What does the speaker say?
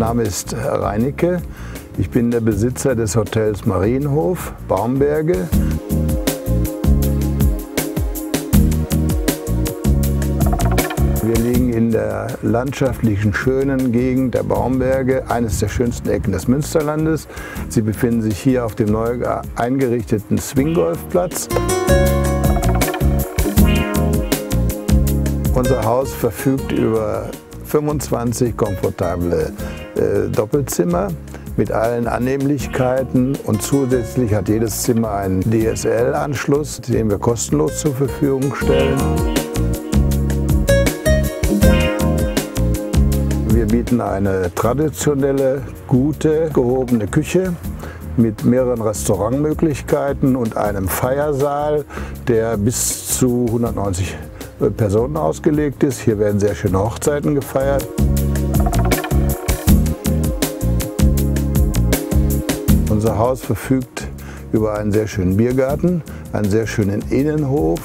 Name ist Reinicke. Ich bin der Besitzer des Hotels Marienhof Baumberge. Wir liegen in der landschaftlichen schönen Gegend der Baumberge, eines der schönsten Ecken des Münsterlandes. Sie befinden sich hier auf dem neu eingerichteten Swinggolfplatz. Unser Haus verfügt über 25 komfortable äh, Doppelzimmer mit allen Annehmlichkeiten und zusätzlich hat jedes Zimmer einen DSL-Anschluss, den wir kostenlos zur Verfügung stellen. Wir bieten eine traditionelle, gute, gehobene Küche mit mehreren Restaurantmöglichkeiten und einem Feiersaal, der bis zu 190 Personen ausgelegt ist. Hier werden sehr schöne Hochzeiten gefeiert. Unser Haus verfügt über einen sehr schönen Biergarten, einen sehr schönen Innenhof.